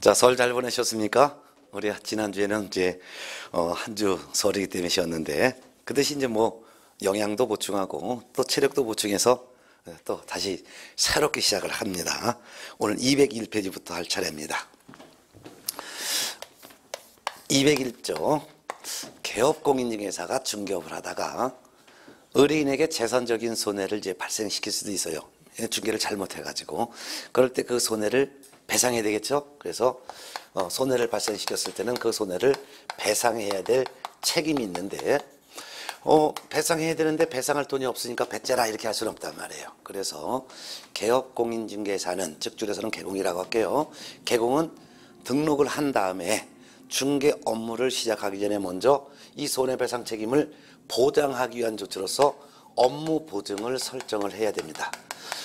자, 설 잘 보내셨습니까? 우리 지난주에는 이제 어, 한 주 설이기 때문에 쉬었는데 그 대신 이제 뭐 영양도 보충하고 또 체력도 보충해서 어, 또 다시 새롭게 시작을 합니다. 오늘 201페이지부터 할 차례입니다. 201조 개업공인중개사가 중개업을 하다가 의뢰인에게 재산적인 손해를 이제 발생시킬 수도 있어요. 중개를 잘못해가지고 그럴 때 그 손해를 배상해야 되겠죠. 그래서 어, 손해를 발생시켰을 때는 그 손해를 배상해야 될 책임이 있는데 어, 배상해야 되는데 배상할 돈이 없으니까 배째라 이렇게 할 수는 없단 말이에요. 그래서 개업공인중개사는 즉 줄여서는 개공이라고 할게요. 개공은 등록을 한 다음에 중개 업무를 시작하기 전에 먼저 이 손해배상 책임을 보장하기 위한 조치로서 업무 보증을 설정을 해야 됩니다.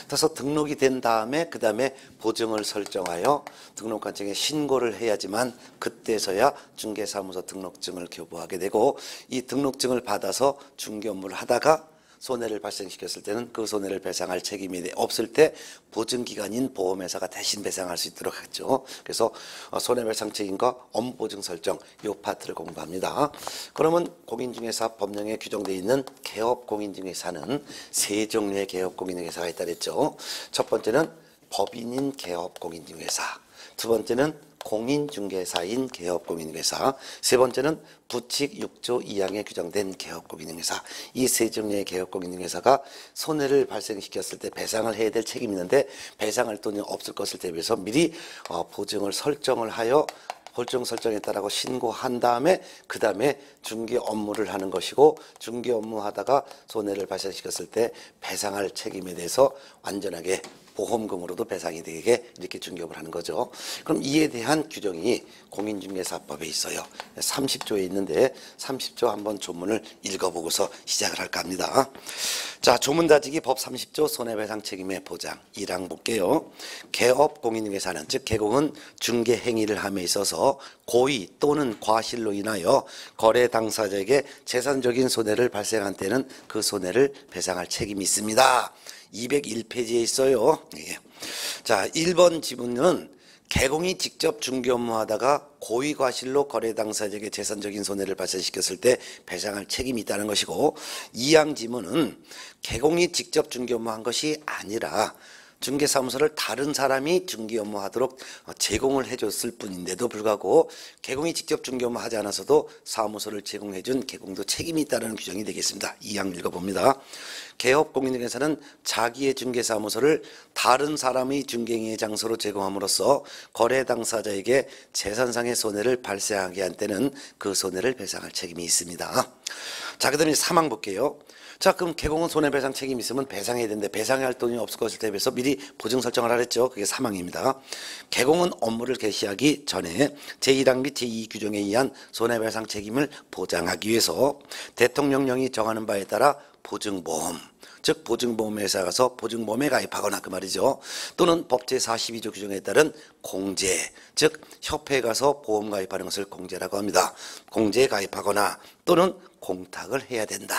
그래서 등록이 된 다음에 그 다음에 보증을 설정하여 등록관청에 신고를 해야지만 그때서야 중개사무소 등록증을 교부하게 되고 이 등록증을 받아서 중개 업무를 하다가 손해를 발생시켰을 때는 그 손해를 배상할 책임이 없을 때 보증기관인 보험회사가 대신 배상할 수 있도록 하죠. 그래서 어, 손해배상 책임과 업무 보증 설정 이 파트를 공부합니다. 그러면 공인중개사 법령에 규정되어 있는 개업 공인중개사는 세 종류의 개업 공인중개사가 있다 그랬죠. 첫 번째는 법인인 개업 공인중개사, 두 번째는 공인중개사인 개업공인중개사 세 번째는 부칙 6조 2항에 규정된 개업공인중개사. 이 세 종류의 개업공인중개사가 손해를 발생시켰을 때 배상을 해야 될 책임이 있는데 배상할 돈이 없을 것을 대비해서 미리 어, 보증을 설정을 하여 보증 설정에 따라고 신고한 다음에 그 다음에 중개 업무를 하는 것이고 중개 업무 하다가 손해를 발생시켰을 때 배상할 책임에 대해서 완전하게 보험금으로도 배상이 되게 이렇게 중개업을 하는 거죠. 그럼 이에 대한 규정이 공인중개사법에 있어요. 30조에 있는데 30조 한번 조문을 읽어보고서 시작을 할까 합니다. 자, 조문다지기 법 30조 손해배상 책임의 보장 1항 볼게요. 개업 공인중개사는 즉 개공은 중개 행위를 함에 있어서 고의 또는 과실로 인하여 거래 당사자에게 재산적인 손해를 발생한 때는 그 손해를 배상할 책임이 있습니다. 201페이지에 있어요. 예. 자, 1번 지문은 개공이 직접 중개 업무하다가 고의 과실로 거래 당사자에게 재산적인 손해를 발생시켰을 때 배상할 책임이 있다는 것이고 2항 지문은 개공이 직접 중개 업무한 것이 아니라 중개사무소를 다른 사람이 중개 업무 하도록 제공을 해줬을 뿐인데도 불구하고 개공이 직접 중개 업무 하지 않아서도 사무소를 제공해준 개공도 책임이 있다는 규정이 되겠습니다. 이항 읽어봅니다. 개업공인중개사는 자기의 중개사무소를 다른 사람의 중개행위의 장소로 제공함으로써 거래 당사자에게 재산상의 손해를 발생하게 한 때는 그 손해를 배상할 책임이 있습니다. 자, 그 다음에 사망 볼게요. 자, 그럼 개공은 손해배상 책임이 있으면 배상해야 되는데 배상할 돈이 없을 것을 대비해서 미리 보증 설정을 하랬죠. 그게 사망입니다. 개공은 업무를 개시하기 전에 제1항 및 제2 규정에 의한 손해배상 책임을 보장하기 위해서 대통령령이 정하는 바에 따라 보증보험 즉 보증보험회사 가서 보증보험에 가입하거나 그 말이죠. 또는 법제 42조 규정에 따른 공제 즉 협회에 가서 보험 가입하는 것을 공제라고 합니다. 공제에 가입하거나 또는 공탁을 해야 된다.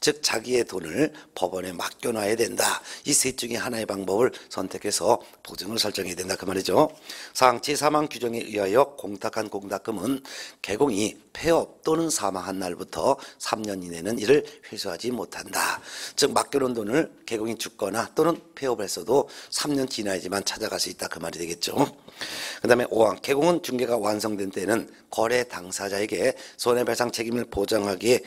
즉 자기의 돈을 법원에 맡겨놔야 된다. 이 셋 중에 하나의 방법을 선택해서 보증을 설정해야 된다. 그 말이죠. 상치 사망 규정에 의하여 공탁한 공탁금은 개공이 폐업 또는 사망한 날부터 3년 이내는 이를 회수하지 못한다. 즉 맡겨놓은 돈을 개공이 죽거나 또는 폐업을 했어도 3년 지나야지만 찾아갈 수 있다. 그 말이 되겠죠. 그 다음에 5항 개공은 중개가 완성된 때는 거래 당사자에게 손해배상 책임을 보장하기에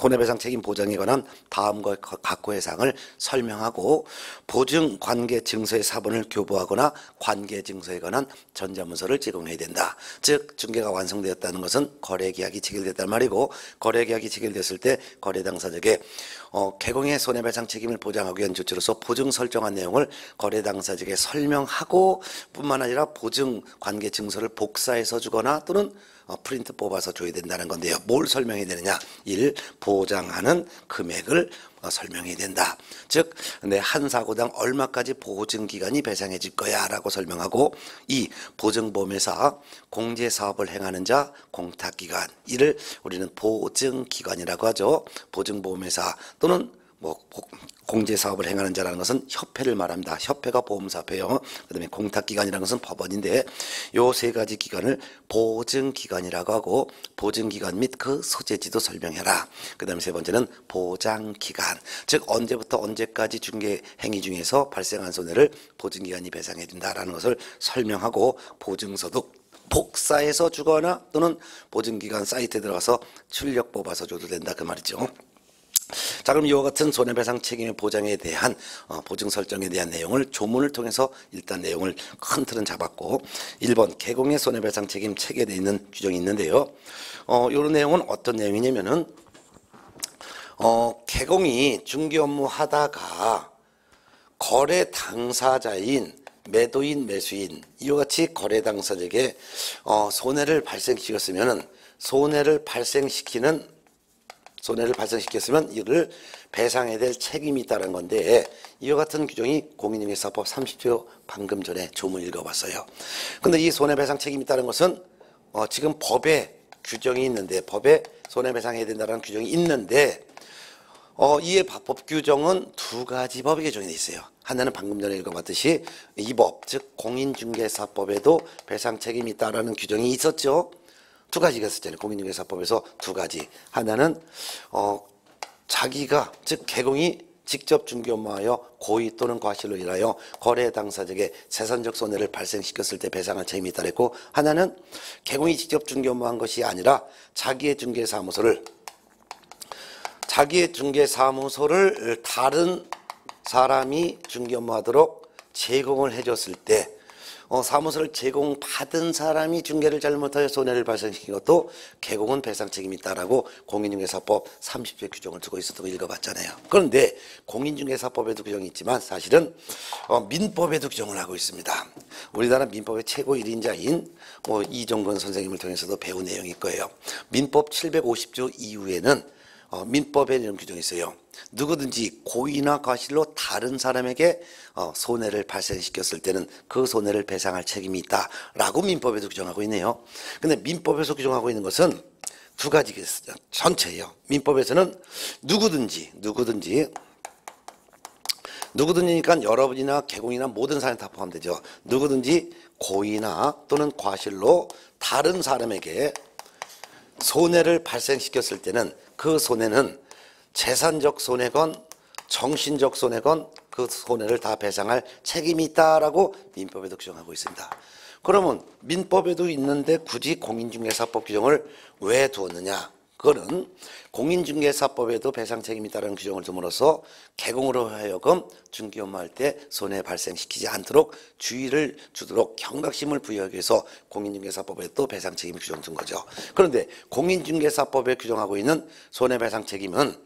손해배상 책임 보장에 관한 다음과 각호의 사항을 설명하고 보증 관계 증서의 사본을 교부하거나 관계 증서에 관한 전자문서를 제공해야 된다. 즉 중개가 완성되었다는 것은 거래 계약이 체결됐단 말이고 거래 계약이 체결됐을 때 거래 당사자에게 어, 개공의 손해배상 책임을 보장하기 위한 조치로서 보증 설정한 내용을 거래 당사자에게 설명하고 뿐만 아니라 보증 관계 증서를 복사해서 주거나 또는 어, 프린트 뽑아서 줘야 된다는 건데요. 뭘 설명해야 되느냐? 1. 보장하는 금액을 어, 설명해야 된다. 즉, 내 한 사고당 얼마까지 보증 기간이 배상해 줄 거야 라고 설명하고 2. 보증보험회사 공제 사업을 행하는 자 공탁 기간 이를 우리는 보증기관이라고 하죠. 보증보험회사 또는 뭐 고- 공제 사업을 행하는 자라는 것은 협회를 말합니다. 협회가 보험사업이에요. 그다음에 공탁기관이라는 것은 법원인데 요 세 가지 기관을 보증기관이라고 하고 보증기관 및 그 소재지도 설명해라. 그다음에 세 번째는 보장기간. 즉 언제부터 언제까지 중개 행위 중에서 발생한 손해를 보증기관이 배상해 준다라는 것을 설명하고 보증서도 복사해서 주거나 또는 보증기관 사이트에 들어가서 출력 뽑아서 줘도 된다 그 말이죠. 자 그럼 이와 같은 손해배상 책임의 보장에 대한 어, 보증 설정에 대한 내용을 조문을 통해서 일단 내용을 큰 틀은 잡았고 1번 개공의 손해배상 책임 체계에 있는 규정이 있는데요. 어, 이런 내용은 어떤 내용이냐면은 어, 개공이 중개 업무 하다가 거래 당사자인 매도인 매수인 이와 같이 거래 당사자에게 어, 손해를 발생시켰으면은 손해를 발생시키는 손해를 발생시켰으면 이를 배상해야 될 책임이 있다는 건데 이와 같은 규정이 공인중개사법 30조 방금 전에 조문 읽어봤어요. 근데 이 손해배상 책임이 있다는 것은 어, 지금 법에 규정이 있는데 법에 손해배상해야 된다는 규정이 있는데 어, 이에 법 규정은 두 가지 법이 개정이 돼 있어요. 하나는 방금 전에 읽어봤듯이 이 법, 즉 공인중개사법에도 배상 책임이 있다라는 규정이 있었죠. 두 가지가 있었잖아요. 공인중개사법에서 두 가지. 하나는 어, 자기가 즉 개공이 직접 중개 업무하여 고의 또는 과실로 인하여 거래 당사자에게 재산적 손해를 발생시켰을 때 배상할 책임이 그랬고 하나는 개공이 직접 중개 업무한 것이 아니라 자기의 중개 사무소를 자기의 중개 사무소를 다른 사람이 중개 업무하도록 제공을 해줬을 때 어, 사무소를 제공받은 사람이 중개를 잘못하여 손해를 발생시킨 것도 개공은 배상 책임이 있다라고 공인중개사법 30조 규정을 두고 있었던 거 읽어봤잖아요. 그런데 공인중개사법에도 규정이 있지만 사실은 어, 민법에도 규정을 하고 있습니다. 우리나라 민법의 최고 1인자인 뭐 이종건 선생님을 통해서도 배운 내용일 거예요. 민법 750조 이후에는 어, 민법에 이런 규정이 있어요. 누구든지 고의나 과실로 다른 사람에게 어, 손해를 발생시켰을 때는 그 손해를 배상할 책임이 있다라고 민법에도 규정하고 있네요. 근데 민법에서 규정하고 있는 것은 두 가지가 있어요. 전체예요. 민법에서는 누구든지 누구든지 누구든지니까 여러분이나 개공이나 모든 사람이 다 포함되죠. 누구든지 고의나 또는 과실로 다른 사람에게 손해를 발생시켰을 때는 그 손해는 재산적 손해건 정신적 손해건 그 손해를 다 배상할 책임이 있다라고 민법에도 규정하고 있습니다. 그러면 민법에도 있는데 굳이 공인중개사법 규정을 왜 두었느냐? 그거는 공인중개사법에도 배상 책임이 있다는 규정을 둠으로써 개공으로 하여금 중개 업무할 때 손해 발생시키지 않도록 주의를 주도록 경각심을 부여하기 위해서 공인중개사법에도 배상 책임 규정 둔 거죠. 그런데 공인중개사법에 규정하고 있는 손해배상 책임은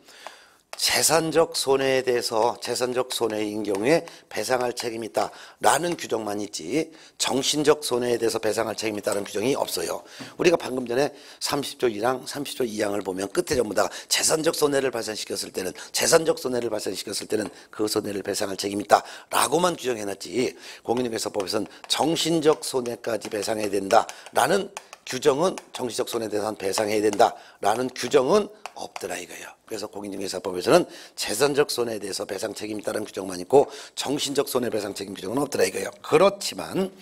재산적 손해에 대해서 재산적 손해인 경우에 배상할 책임이 있다라는 규정만 있지 정신적 손해에 대해서 배상할 책임이 있다는 규정이 없어요. 우리가 방금 전에 30조 1항, 30조 2항을 보면 끝에 전부 다 재산적 손해를 발생시켰을 때는 재산적 손해를 발생시켰을 때는 그 손해를 배상할 책임이 있다라고만 규정해놨지 공인중개사법에서는 정신적 손해까지 배상해야 된다라는 규정은 정신적 손해에 대해서 배상해야 된다라는 규정은 없더라 이거예요. 그래서 공인중개사법에서는 재산적 손해에 대해서 배상 책임이 있다는 규정만 있고 정신적 손해 배상 책임 규정은 없더라 이거예요. 그렇지만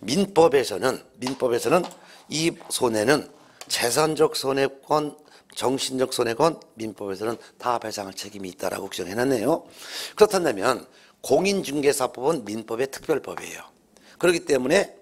민법에서는 민법에서는 이 손해는 재산적 손해건 정신적 손해건 민법에서는 다 배상할 책임이 있다라고 규정해놨네요. 그렇다면 공인중개사법은 민법의 특별법이에요. 그렇기 때문에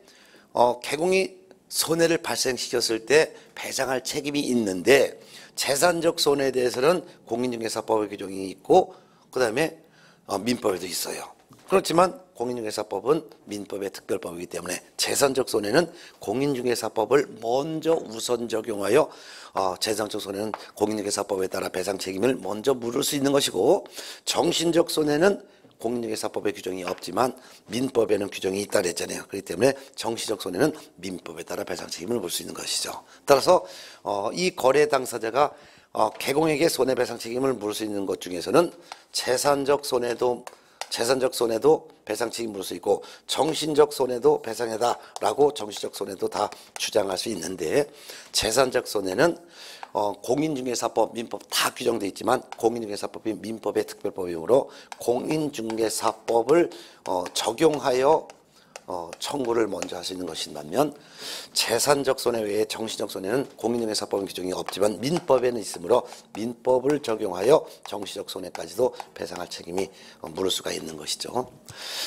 어, 개공이 손해를 발생시켰을 때 배상할 책임이 있는데 재산적 손해에 대해서는 공인중개사법의 규정이 있고 그다음에 어, 민법에도 있어요. 그렇지만 공인중개사법은 민법의 특별법이기 때문에 재산적 손해는 공인중개사법을 먼저 우선 적용하여 어, 재산적 손해는 공인중개사법에 따라 배상 책임을 먼저 물을 수 있는 것이고 정신적 손해는 공인중개사법의 규정이 없지만 민법에는 규정이 있다 그랬잖아요. 그렇기 때문에 정신적 손해는 민법에 따라 배상 책임을 물수 있는 것이죠. 따라서 어, 이 거래 당사자가 어, 개공에게 손해배상 책임을 물을 수 있는 것 중에서는 재산적 손해도 재산적 손해도 배상 책임 물을 수 있고 정신적 손해도 배상해다라고 정신적 손해도 다 주장할 수 있는데 재산적 손해는 어, 공인중개사법, 민법 다 규정돼 있지만 공인중개사법이 민법의 특별법이므로 공인중개사법을 어, 적용하여 어, 청구를 먼저 할 수 있는 것인 반면 재산적 손해 외에 정신적 손해는 공인중개사법 규정이 없지만 민법에는 있으므로 민법을 적용하여 정신적 손해까지도 배상할 책임이 어, 물을 수가 있는 것이죠.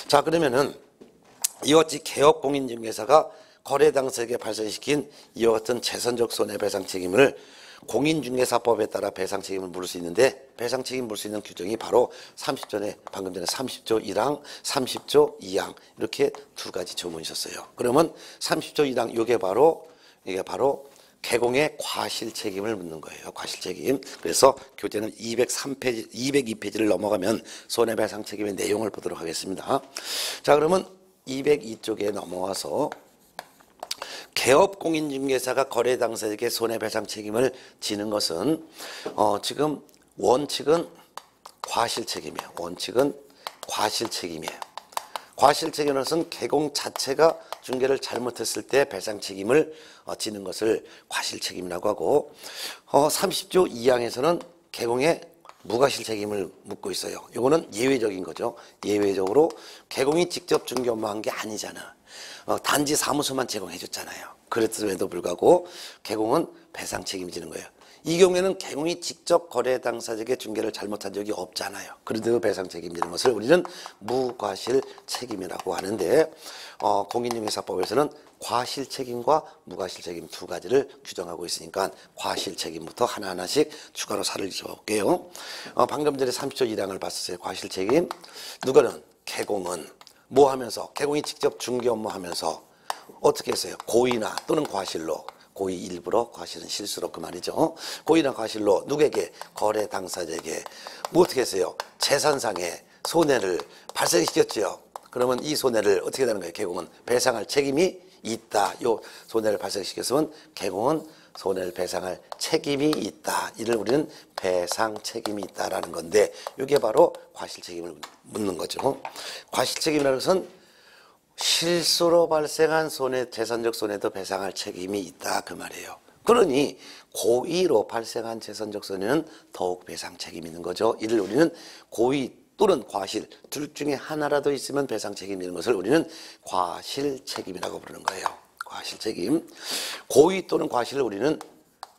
자 그러면은 이와 같이 개업 공인중개사가 거래 당사에게 발생시킨 이와 같은 재산적 손해배상 책임을 공인중개사법에 따라 배상 책임을 물을 수 있는데 배상 책임 물을 수 있는 규정이 바로 30조에 방금 전에 30조 1항, 30조 2항 이렇게 두 가지 조문이 있었어요. 그러면 30조 1항 이게 바로 이게 바로 개공의 과실 책임을 묻는 거예요. 과실 책임. 그래서 교재는 203페이지, 202페이지를 넘어가면 손해배상 책임의 내용을 보도록 하겠습니다. 자, 그러면 202쪽에 넘어와서 개업 공인중개사가 거래 당사자에게 손해배상 책임을 지는 것은 어, 지금 원칙은 과실 책임이에요. 원칙은 과실 책임이에요. 과실 책임은 개공 자체가 중개를 잘못했을 때 배상 책임을 어, 지는 것을 과실 책임이라고 하고 어, 30조 2항에서는 개공의 무과실 책임을 묻고 있어요. 이거는 예외적인 거죠. 예외적으로 개공이 직접 중개 업무한 게 아니잖아. 어, 단지 사무소만 제공해 줬잖아요. 그랬음에도 불구하고 개공은 배상 책임지는 거예요. 이 경우에는 개공이 직접 거래 당사자에게 중개를 잘못한 적이 없잖아요. 그런데도 배상 책임지는 것을 우리는 무과실 책임이라고 하는데 어, 공인중개사법에서는 과실 책임과 무과실 책임 두 가지를 규정하고 있으니까 과실 책임부터 하나하나씩 추가로 살을 지어볼게요. 어, 방금 전에 30조 1항을 봤었어요. 과실 책임. 누가는 개공은 뭐 하면서 개공이 직접 중개 업무 하면서 어떻게 했어요? 고의나 또는 과실로 고의 일부러 과실은 실수로 그 말이죠. 고의나 과실로 누구에게 거래 당사자에게 뭐 어떻게 했어요? 재산상의 손해를 발생시켰죠. 그러면 이 손해를 어떻게 되는 거예요? 개공은 배상할 책임이 있다. 요 손해를 발생시켰으면 개공은 손해를 배상할 책임이 있다. 이를 우리는 배상 책임이 있다라는 건데 이게 바로 과실 책임을 묻는 거죠. 과실 책임이라는 것은 실수로 발생한 손해, 재산적 손해도 배상할 책임이 있다 그 말이에요. 그러니 고의로 발생한 재산적 손해는 더욱 배상 책임이 있는 거죠. 이를 우리는 고의 또는 과실 둘 중에 하나라도 있으면 배상 책임이 있는 것을 우리는 과실 책임이라고 부르는 거예요. 과실 책임. 고의 또는 과실을 우리는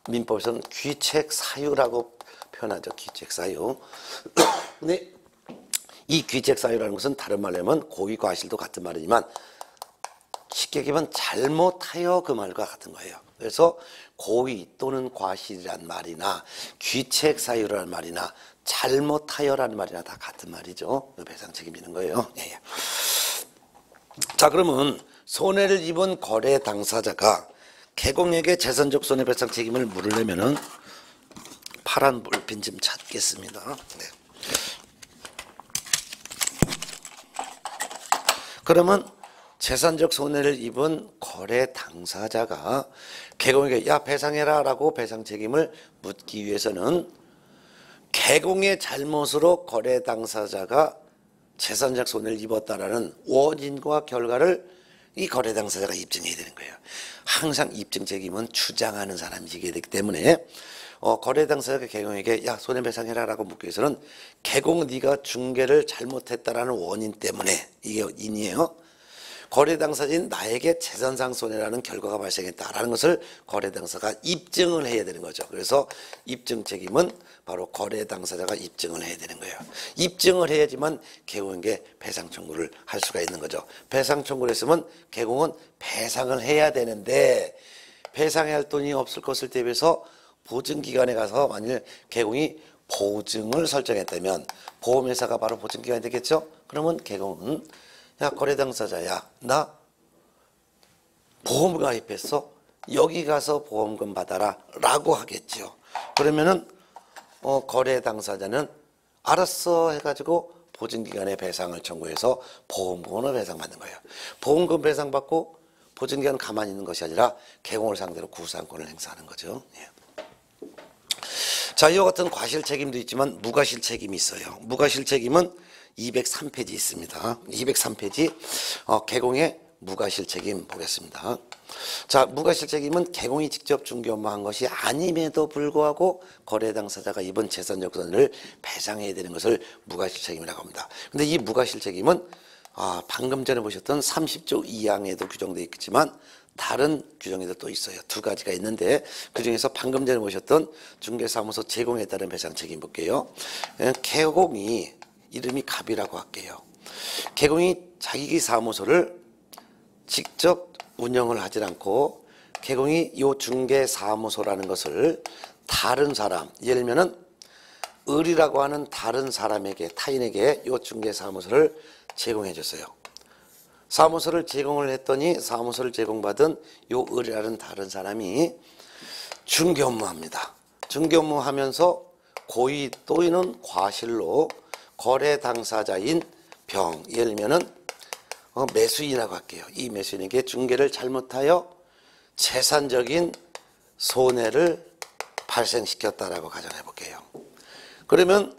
민법에서는 귀책 사유라고 표현하죠. 귀책 사유. 근데 이 귀책 사유라는 것은 다른 말로 하면 고의 과실도 같은 말이지만 쉽게 얘기하면 잘못하여 그 말과 같은 거예요. 그래서 고의 또는 과실이란 말이나 귀책 사유라는 말이나 잘못하여라는 말이나 다 같은 말이죠. 배상 책임지는 거예요. 예, 예. 자 그러면 손해를 입은 거래 당사자가 개공에게 재산적 손해배상 책임을 물으려면은 파란 볼펜 좀 찾겠습니다. 네. 그러면 재산적 손해를 입은 거래 당사자가 개공에게 야 배상해라 라고 배상 책임을 묻기 위해서는 개공의 잘못으로 거래 당사자가 재산적 손해를 입었다라는 원인과 결과를 이 거래 당사자가 입증해야 되는 거예요. 항상 입증 책임은 주장하는 사람이 지게 되기 때문에 어, 거래 당사자가 개공에게 야 손해배상해라라고 묻기 위해서는 개공 네가 중개를 잘못했다라는 원인 때문에 이게 인이에요. 거래 당사자인 나에게 재산상 손해라는 결과가 발생했다라는 것을 거래 당사가 입증을 해야 되는 거죠. 그래서 입증 책임은 바로 거래 당사자가 입증을 해야 되는 거예요. 입증을 해야지만 개공에게 배상 청구를 할 수가 있는 거죠. 배상 청구를 했으면 개공은 배상을 해야 되는데 배상해야 할 돈이 없을 것을 대비해서 보증기관에 가서 만일 개공이 보증을 설정했다면 보험회사가 바로 보증기관이 되겠죠? 그러면 개공은 야 거래 당사자 야 나 보험 가입했어 여기 가서 보험금 받아라 라고 하겠죠 그러면은 어, 거래 당사자는 알았어 해가지고 보증기관에 배상을 청구해서 보험금을 배상받는 거예요 보험금 배상받고 보증기관 가만히 있는 것이 아니라 개공을 상대로 구상권을 행사하는 거죠 예. 자, 이와 같은 과실 책임도 있지만 무과실 책임이 있어요. 무과실 책임은 203페이지 있습니다. 203페이지 어, 개공의 무과실 책임 보겠습니다. 자, 무과실 책임은 개공이 직접 중개 업무한 것이 아님에도 불구하고 거래 당사자가 입은 재산적 손해를 배상해야 되는 것을 무과실 책임이라고 합니다. 근데 이 무과실 책임은 아, 방금 전에 보셨던 30조 2항에도 규정되어 있지만 다른 규정에도 또 있어요. 두 가지가 있는데 그 중에서 방금 전에 보셨던 중개사무소 제공에 따른 배상 책임 볼게요. 예, 개공이 이름이 갑이라고 할게요. 개공이 자기 사무소를 직접 운영을 하지 않고 개공이 요 중개 사무소라는 것을 다른 사람 예를 들면은 을이라고 하는 다른 사람에게 타인에게 요 중개 사무소를 제공해 줬어요. 사무소를 제공을 했더니 사무소를 제공받은 요 을이라는 다른 사람이 중개 업무합니다. 중개 업무하면서 고의 또는 과실로 거래 당사자인 병 예를 들면은 어, 매수인이라고 할게요. 이 매수인에게 중개를 잘못하여 재산적인 손해를 발생시켰다라고 가정해 볼게요. 그러면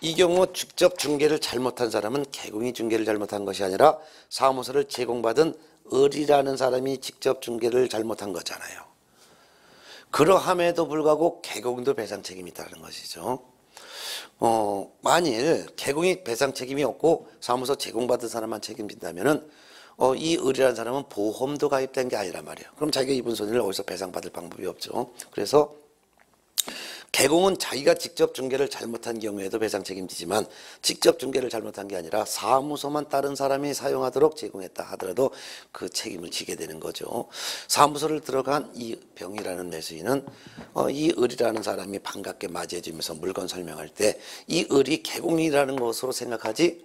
이 경우 직접 중개를 잘못한 사람은 개공이 중개를 잘못한 것이 아니라 사무소를 제공받은 을이라는 사람이 직접 중개를 잘못한 거잖아요. 그러함에도 불구하고 개공도 배상 책임이 있다는 것이죠. 어, 만일 개공이 배상 책임이 없고 사무소 제공받은 사람만 책임진다면은 어, 이 을이라는 사람은 보험도 가입된 게 아니란 말이에요. 그럼 자기가 입은 손해를 어디서 배상받을 방법이 없죠. 그래서 개공은 자기가 직접 중개를 잘못한 경우에도 배상 책임지지만 직접 중개를 잘못한 게 아니라 사무소만 다른 사람이 사용하도록 제공했다 하더라도 그 책임을 지게 되는 거죠. 사무소를 들어간 이 병이라는 매수인은 어, 이 을이라는 사람이 반갑게 맞이해 주면서 물건 설명할 때 이 을이 개공이라는 것으로 생각하지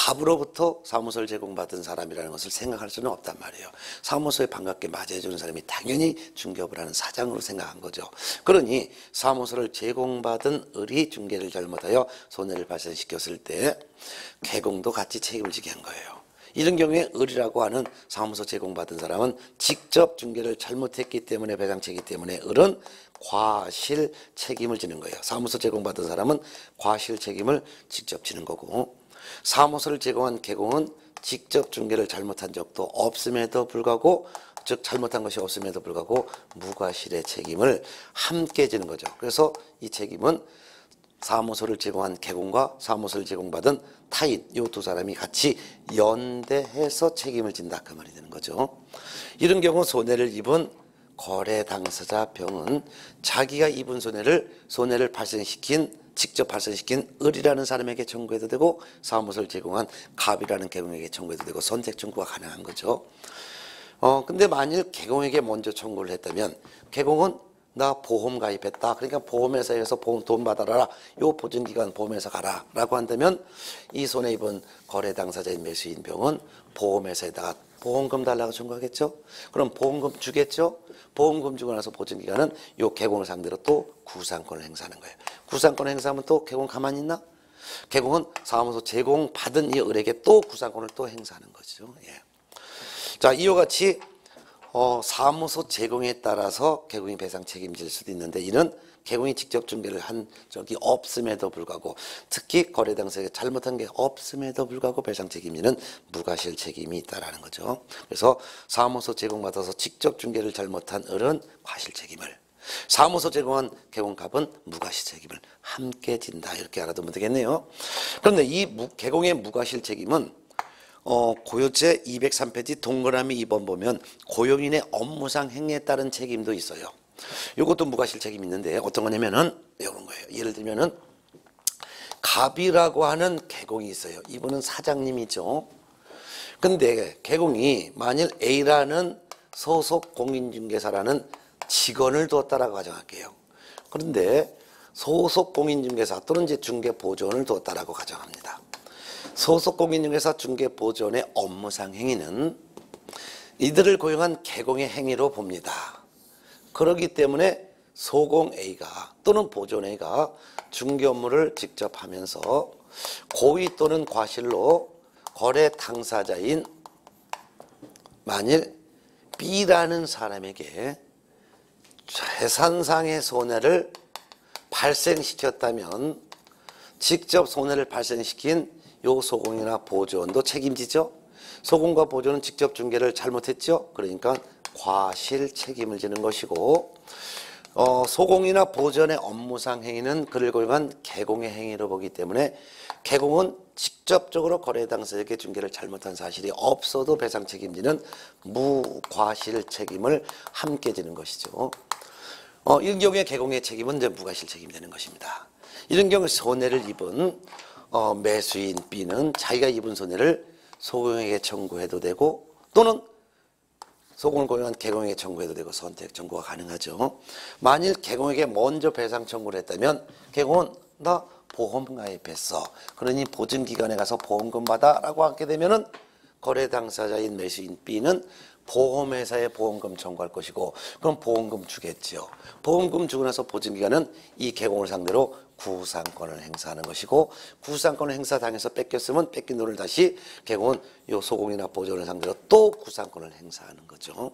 갑으로부터 사무소를 제공받은 사람이라는 것을 생각할 수는 없단 말이에요. 사무소에 반갑게 맞이해주는 사람이 당연히 중개업을 하는 사장으로 생각한 거죠. 그러니 사무소를 제공받은 을이 중개를 잘못하여 손해를 발생시켰을 때 개공도 같이 책임을 지게 한 거예요. 이런 경우에 을이라고 하는 사무소 제공받은 사람은 직접 중개를 잘못했기 때문에 배상책이기 때문에 을은 과실 책임을 지는 거예요. 사무소 제공받은 사람은 과실 책임을 직접 지는 거고 사무소를 제공한 개공은 직접 중개를 잘못한 적도 없음에도 불구하고 즉 잘못한 것이 없음에도 불구하고 무과실의 책임을 함께 지는 거죠. 그래서 이 책임은 사무소를 제공한 개공과 사무소를 제공받은 타인 이 두 사람이 같이 연대해서 책임을 진다 그 말이 되는 거죠. 이런 경우 손해를 입은 거래 당사자 병은 자기가 입은 손해를 손해를 발생시킨 직접 발생시킨 을이라는 사람에게 청구해도 되고 사무소를 제공한 갑이라는 개공에게 청구해도 되고 선택 청구가 가능한 거죠. 어 근데 만일 개공에게 먼저 청구를 했다면 개공은 나 보험 가입했다. 그러니까 보험회사에서 보험 돈 받아라. 요 보증기관 보험회사 가라. 라고 한다면 이 손해 입은 거래 당사자인 매수인 병은 보험회사에다가 보험금 달라고 청구하겠죠? 그럼 보험금 주겠죠? 보험금 주고 나서 보증기관은 요 개공을 상대로 또 구상권을 행사하는 거예요. 구상권을 행사하면 또 개공 가만히 있나? 개공은 사무소 제공 받은 이 을에게 또 구상권을 또 행사하는 거죠. 예. 자, 이와 같이 어, 사무소 제공에 따라서 개공이 배상 책임질 수도 있는데 이는 개공이 직접 중개를 한 적이 없음에도 불구하고 특히 거래 당사자가 잘못한 게 없음에도 불구하고 배상 책임이는 무과실 책임이 있다라는 거죠. 그래서 사무소 제공받아서 직접 중개를 잘못한 을은 과실 책임을 사무소 제공한 개공갑은 무과실 책임을 함께 진다 이렇게 알아두면 되겠네요. 그런데 이 무, 개공의 무과실 책임은 어, 고요제 203페이지 동그라미 2번 보면 고용인의 업무상 행위에 따른 책임도 있어요. 이것도 무과실 책임이 있는데 어떤 거냐면은 이런 거예요. 예를 들면은 갑이라고 하는 개공이 있어요. 이분은 사장님이죠. 근데 개공이 만일 A라는 소속 공인중개사라는 직원을 두었다라고 가정할게요. 그런데 소속 공인중개사 또는 이제 중개보조원을 두었다라고 가정합니다. 소속 공인중개사 중개보조원의 업무상 행위는 이들을 고용한 개공의 행위로 봅니다. 그렇기 때문에 소공 A가 또는 보존 A가 중개 업무를 직접 하면서 고의 또는 과실로 거래 당사자인 만일 B라는 사람에게 재산상의 손해를 발생시켰다면 직접 손해를 발생시킨 요 소공이나 보조원도 책임지죠. 소공과 보조는 직접 중개를 잘못했죠. 그러니까 과실 책임을 지는 것이고 어, 소공이나 보전의 업무상 행위는 그를 고용한 개공의 행위로 보기 때문에 개공은 직접적으로 거래 당사자에게 중개를 잘못한 사실이 없어도 배상 책임지는 무과실 책임을 함께 지는 것이죠. 어, 이런 경우에 개공의 책임은 이제 무과실 책임이 되는 것입니다. 이런 경우 손해를 입은 어, 매수인 B는 자기가 입은 손해를 소공에게 청구해도 되고 또는 소공을 고용한 개공에게 청구해도 되고 선택 청구가 가능하죠. 만일 개공에게 먼저 배상 청구를 했다면 개공은 나 보험 가입했어. 그러니 보증기관에 가서 보험금 받아라고 하게 되면은 거래 당사자인 매수인 B는 보험회사에 보험금 청구할 것이고 그럼 보험금 주겠지요. 보험금 주고 나서 보증기관은 이 개공을 상대로 구상권을 행사하는 것이고 구상권을 행사당해서 뺏겼으면 뺏긴 돈을 다시 개공은 요 소공이나 보존을 상대로 또 구상권을 행사하는 거죠.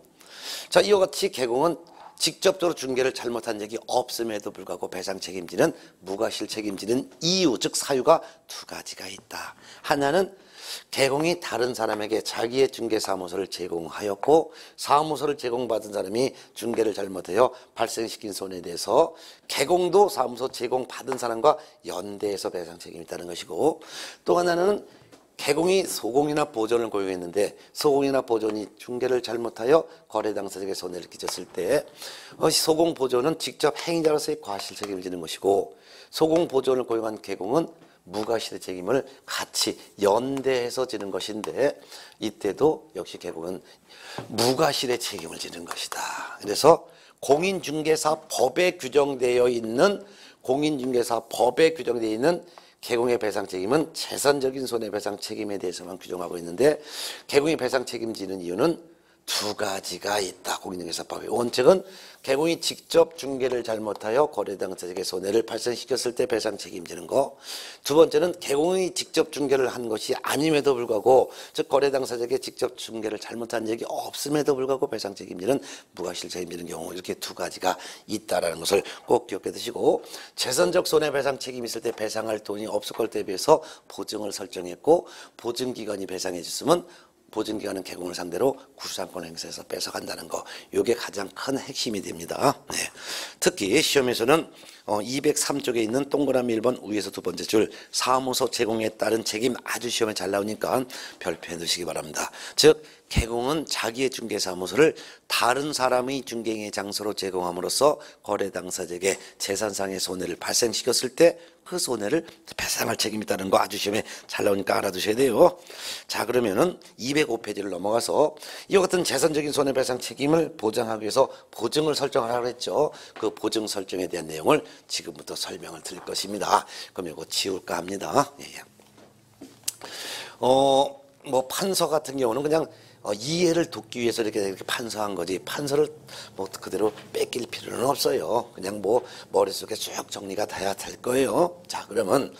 자 이와 같이 개공은 직접적으로 중개를 잘못한 적이 없음에도 불구하고 배상 책임지는 무과실 책임지는 이유 즉 사유가 두 가지가 있다. 하나는 개공이 다른 사람에게 자기의 중개사무소를 제공하였고 사무소를 제공받은 사람이 중개를 잘못하여 발생시킨 손해에 대해서 개공도 사무소 제공받은 사람과 연대해서 배상 책임이 있다는 것이고 또 하나는 개공이 소공이나 보존을 고용했는데 소공이나 보존이 중개를 잘못하여 거래 당사자에게 손해를 끼쳤을 때 어, 소공 보존은 직접 행위자로서의 과실 책임을 지는 것이고 소공 보존을 고용한 개공은 무과실의 책임을 같이 연대해서 지는 것인데 이때도 역시 개공은 무과실의 책임을 지는 것이다. 그래서 공인중개사 법에 규정되어 있는 공인중개사 법에 규정되어 있는 개공의 배상 책임은 재산적인 손해배상 책임에 대해서만 규정하고 있는데 개공의 배상 책임지는 이유는 두 가지가 있다. 공인중개사법의 원칙은 개공이 직접 중개를 잘못하여 거래 당사자에게 손해를 발생시켰을 때 배상 책임지는 거. 두 번째는 개공이 직접 중개를 한 것이 아님에도 불구하고 즉 거래 당사자에게 직접 중개를 잘못한 적이 없음에도 불구하고 배상 책임지는 무과실 책임지는 경우 이렇게 두 가지가 있다라는 것을 꼭 기억해 두시고 재산적 손해배상 책임이 있을 때 배상할 돈이 없을 걸 대비해서 보증을 설정했고 보증 기관이 배상해 줬으면 보증기관은 개공을 상대로 구상권 행사해서 뺏어간다는 거 이게 가장 큰 핵심이 됩니다. 네. 특히 시험에서는 어, 203쪽에 있는 동그라미 1번 위에서 두 번째 줄 사무소 제공에 따른 책임 아주 시험에 잘 나오니까 별표해 두시기 바랍니다. 즉 개공은 자기의 중개사무소를 다른 사람의 중개의 장소로 제공함으로써 거래 당사자에게 재산상의 손해를 발생시켰을 때 그 손해를 배상할 책임이 있다는 거 아주 시험에 잘 나오니까 알아두셔야 돼요. 자 그러면은 205페이지를 넘어가서 이와 같은 재산적인 손해배상 책임을 보장하기 위해서 보증을 설정하라고 했죠. 그 보증 설정에 대한 내용을 지금부터 설명을 드릴 것입니다. 그럼 이거 지울까 합니다. 예. 예. 어, 뭐 판서 같은 경우는 그냥 어, 이해를 돕기 위해서 이렇게, 이렇게 판서한 거지 판서를 뭐 그대로 뺏길 필요는 없어요. 그냥 뭐 머릿속에 쭉 정리가 돼야 될 거예요. 자 그러면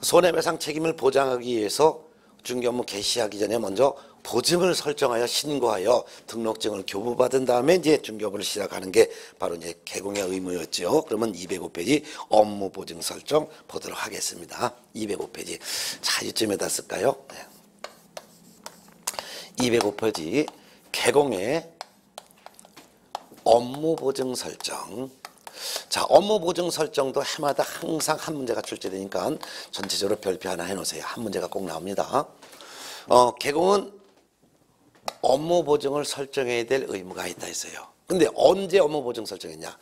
손해배상 책임을 보장하기 위해서 중개업무 개시하기 전에 먼저 보증을 설정하여 신고하여 등록증을 교부받은 다음에 이제 중개업을 시작하는 게 바로 이제 개공의 의무였죠. 그러면 205페이지 업무 보증 설정 보도록 하겠습니다. 205페이지. 자, 이쯤에다 쓸까요? 네. 205페이지 개공의 업무 보증 설정. 자, 업무 보증 설정도 해마다 항상 한 문제가 출제되니까 전체적으로 별표 하나 해놓으세요. 한 문제가 꼭 나옵니다. 어, 개공은 업무 보증을 설정해야 될 의무가 있다 했어요. 근데 언제 업무 보증 설정했냐?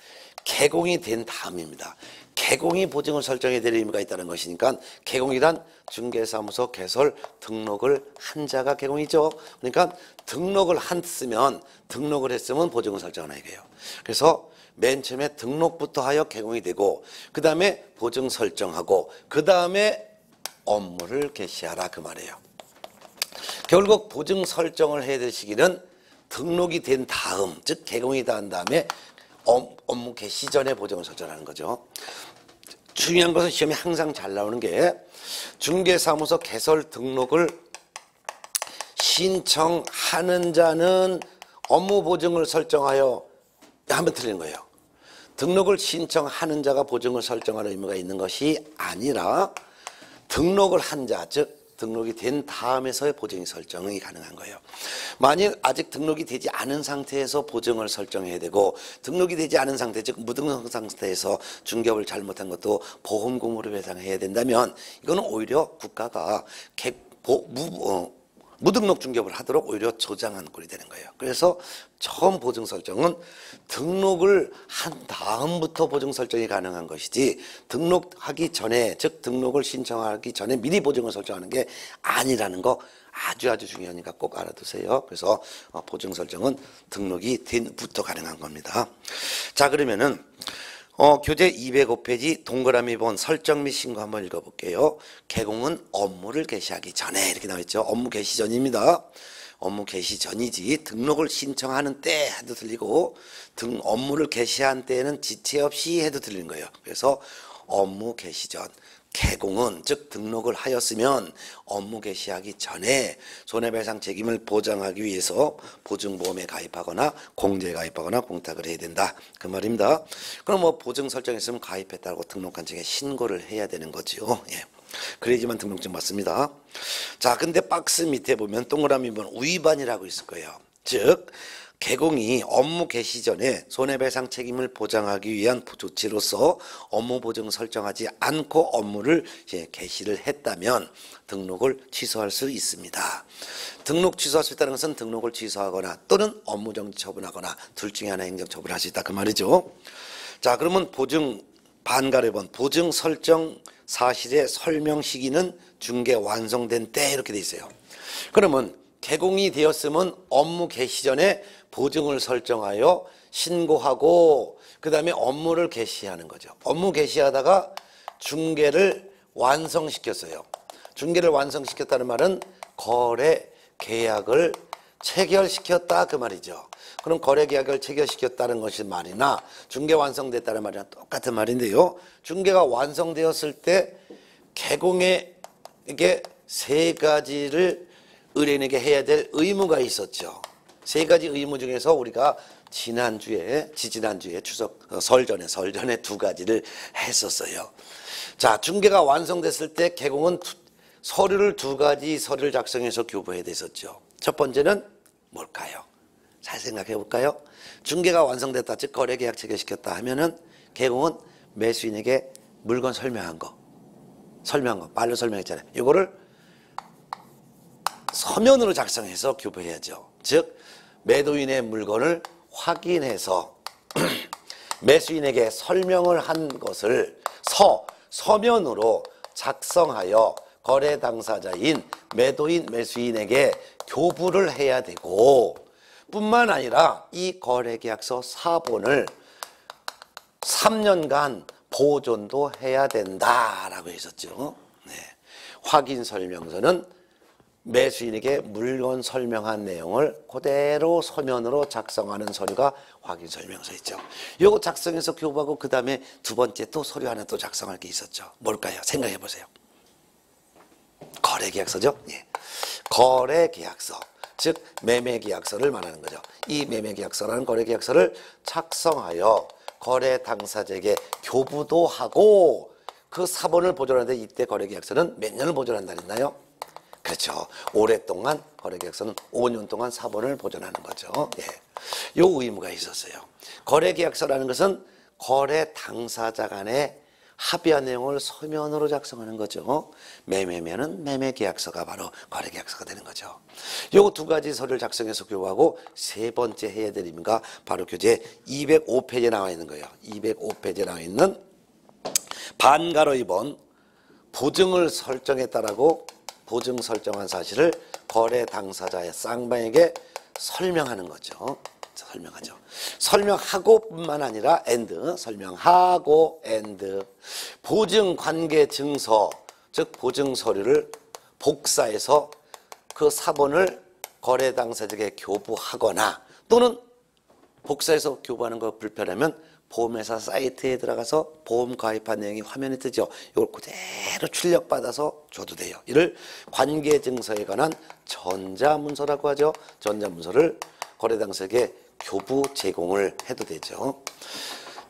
개공이 된 다음입니다. 개공이 보증을 설정해야 될 의무가 있다는 것이니까 개공이란 중개사무소 개설 등록을 한 자가 개공이죠. 그러니까 등록을 했으면 등록을 했으면 보증을 설정하나 이거예요. 그래서 맨 처음에 등록부터 하여 개공이 되고 그 다음에 보증 설정하고 그 다음에 업무를 개시하라 그 말이에요. 결국 보증 설정을 해야 될 시기는 등록이 된 다음 즉 개공이 다한 다음에 업무 개시 전에 보증을 설정하는 거죠. 중요한 것은 시험에 항상 잘 나오는 게 중개사무소 개설 등록을 신청하는 자는 업무 보증을 설정하여 하면 틀리는 거예요. 등록을 신청하는 자가 보증을 설정할 의무가 있는 것이 아니라 등록을 한 자, 즉 등록이 된 다음에서의 보증이 설정이 가능한 거예요. 만일 아직 등록이 되지 않은 상태에서 보증을 설정해야 되고 등록이 되지 않은 상태, 즉 무등록 상태에서 중개업을 잘못한 것도 보험금으로 배상해야 된다면 이거는 오히려 국가가 개, 보, 무, 어, 무등록 중개업을 하도록 오히려 조장한 꼴이 되는 거예요. 그래서 처음 보증 설정은 등록을 한 다음부터 보증 설정이 가능한 것이지 등록하기 전에 즉 등록을 신청하기 전에 미리 보증을 설정하는 게 아니라는 거 아주 아주 중요하니까 꼭 알아두세요. 그래서 어, 보증 설정은 등록이 된부터 가능한 겁니다. 자 그러면은 어, 교재 205페이지 동그라미 본 설정 및 신고 한번 읽어볼게요. 개공은 업무를 개시하기 전에 이렇게 나와있죠. 업무 개시 전입니다. 업무 개시 전이지 등록을 신청하는 때 해도 들리고 등 업무를 개시한 때에는 지체 없이 해도 들리는 거예요. 그래서 업무 개시 전 개공은 즉 등록을 하였으면 업무 개시하기 전에 손해배상 책임을 보장하기 위해서 보증보험에 가입하거나 공제에 가입하거나 공탁을 해야 된다 그 말입니다. 그럼 뭐 보증 설정했으면 가입했다고 등록한 측에 신고를 해야 되는 거죠. 예. 그래야지만 등록증 받습니다. 자, 근데 박스 밑에 보면 동그라미 보면 위반이라고 있을 거예요. 즉 개공이 업무 개시 전에 손해배상 책임을 보장하기 위한 조치로서 업무 보증 설정하지 않고 업무를 이제 개시를 했다면 등록을 취소할 수 있습니다. 등록 취소할 수 있다는 것은 등록을 취소하거나 또는 업무 정지 처분하거나 둘 중에 하나 행정 처분할 수 있다 그 말이죠. 자 그러면 보증 반가래번 보증 설정 사실의 설명 시기는 중개 완성된 때 이렇게 돼 있어요. 그러면 개공이 되었으면 업무 개시 전에 보증을 설정하여 신고하고 그 다음에 업무를 개시하는 거죠. 업무 개시하다가 중개를 완성시켰어요. 중개를 완성시켰다는 말은 거래 계약을 체결시켰다 그 말이죠. 그럼 거래 계약을 체결시켰다는 것이 말이나 중개 완성됐다는 말이랑 똑같은 말인데요. 중개가 완성되었을 때 개공에게 세 가지를 의뢰인에게 해야 될 의무가 있었죠. 세 가지 의무 중에서 우리가 지난주에 지지난주에 추석 어, 설전에 설전에 두 가지를 했었어요. 자, 중개가 완성됐을 때 개공은 두, 서류를 두 가지 서류를 작성해서 교부해야 됐었죠. 첫 번째는 뭘까요? 잘 생각해 볼까요? 중개가 완성됐다, 즉 거래 계약 체결시켰다 하면은 개공은 매수인에게 물건 설명한 거, 설명한 거, 말로 설명했잖아요. 이거를 서면으로 작성해서 교부해야죠. 즉 매도인의 물건을 확인해서 매수인에게 설명을 한 것을 서 서면으로 작성하여 거래 당사자인 매도인 매수인에게 교부를 해야 되고 뿐만 아니라 이 거래계약서 사본을 3년간 보존도 해야 된다라고 했었죠. 네. 확인 설명서는 매수인에게 물건 설명한 내용을 그대로 서면으로 작성하는 서류가 확인 설명서 있죠. 요거 작성해서 교부하고 그 다음에 두 번째 또 서류 하나 또 작성할 게 있었죠. 뭘까요? 생각해 보세요. 거래계약서죠. 예. 거래계약서. 즉 매매계약서를 말하는 거죠. 이 매매계약서라는 거래계약서를 작성하여 거래 당사자에게 교부도 하고 그 사본을 보존하는데 이때 거래계약서는 몇 년을 보존한다 했나요? 그렇죠. 오랫동안 거래계약서는 5년 동안 사본을 보존하는 거죠. 예. 요 의무가 있었어요. 거래계약서라는 것은 거래 당사자 간의 합의한 내용을 서면으로 작성하는 거죠. 매매면은 매매계약서가 바로 거래계약서가 되는 거죠. 요 두 가지 서류를 작성해서 교부하고 세 번째 해야 될 의무가 바로 교재 205페이지에 나와 있는 거예요. 205페이지에 나와 있는 반가로 2번 보증을 설정했다라고 보증 설정한 사실을 거래 당사자의 쌍방에게 설명하는 거죠. 설명하죠. 설명하고뿐만 아니라 and 설명하고 and 보증 관계 증서 즉 보증 서류를 복사해서 그 사본을 거래 당사자에게 교부하거나 또는 복사해서 교부하는 거 불편하면 보험회사 사이트에 들어가서 보험 가입한 내용이 화면에 뜨죠. 이걸 그대로 출력받아서 줘도 돼요. 이를 관계증서에 관한 전자문서라고 하죠. 전자문서를 거래당사에게 교부 제공을 해도 되죠.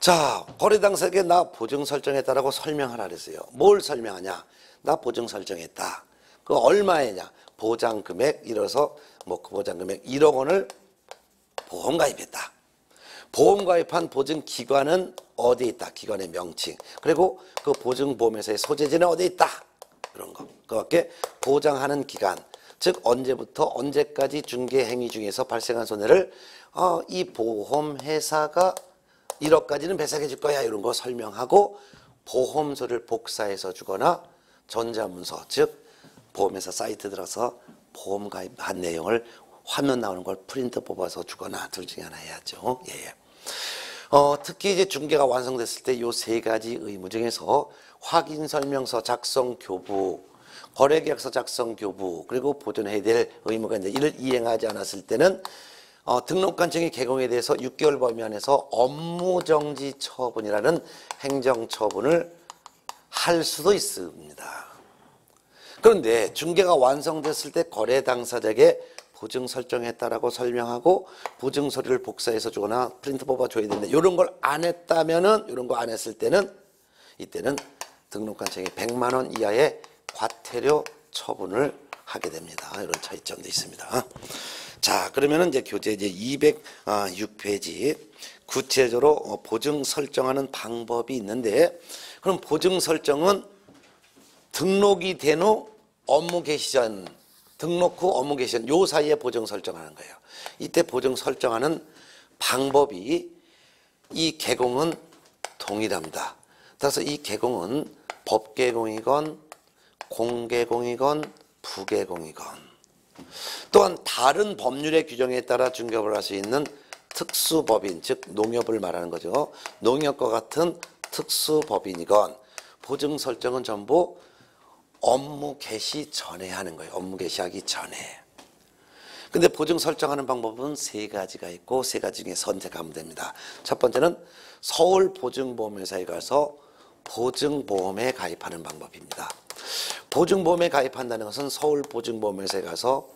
자, 거래당사에게 나 보증 설정했다라고 설명하라 그랬어요. 뭘 설명하냐? 나 보증 설정했다. 그 얼마에냐? 보장 금액 이뤄서 뭐 그 보장 금액 1억 원을 보험 가입했다. 보험 가입한 보증 기관은 어디에 있다? 기관의 명칭. 그리고 그 보증 보험회사의 소재지는 어디에 있다? 그런 거. 그밖에 보장하는 기간. 즉 언제부터 언제까지 중개 행위 중에서 발생한 손해를 어, 이 보험 회사가 1억까지는 배상해 줄 거야 이런 거 설명하고 보험서를 복사해서 주거나 전자문서 즉 보험회사 사이트 들어서 보험 가입한 내용을 화면 나오는 걸 프린트 뽑아서 주거나 둘 중에 하나 해야죠. 예. 예. 어, 특히 이제 중개가 완성됐을 때 요 세 가지 의무 중에서 확인 설명서 작성 교부, 거래계약서 작성 교부, 그리고 보존해야 될 의무가 있는데 이를 이행하지 않았을 때는 어, 등록관청의 개공에 대해서 6개월 범위 안에서 업무정지 처분이라는 행정처분을 할 수도 있습니다. 그런데 중개가 완성됐을 때 거래 당사자에게 보증 설정했다라고 설명하고 보증 서류를 복사해서 주거나 프린트 뽑아 줘야 되는데 이런 걸 안 했다면은 이런 거 안 했을 때는 이때는 등록관청이 100만 원 이하의 과태료 처분을 하게 됩니다. 이런 차이점도 있습니다. 자, 그러면은 이제 교재 이제 206페이지 구체적으로 어, 보증 설정하는 방법이 있는데 그럼 보증 설정은 등록이 된 후 업무 개시 전 등록 후 업무 개시 전요 사이에 보증 설정하는 거예요. 이때 보증 설정하는 방법이 이 개공은 동일합니다. 따라서 이 개공은 법개공이건 공개공이건 부개공이건 또한 다른 법률의 규정에 따라 중개업을 할 수 있는 특수법인 즉 농협을 말하는 거죠. 농협과 같은 특수법인이건 보증 설정은 전부 업무 개시 전에 하는 거예요. 업무 개시하기 전에. 근데 보증 설정하는 방법은 세 가지가 있고 세 가지 중에 선택하면 됩니다. 첫 번째는 서울 보증보험회사에 가서 보증보험에 가입하는 방법입니다. 보증보험에 가입한다는 것은 서울 보증보험회사에 가서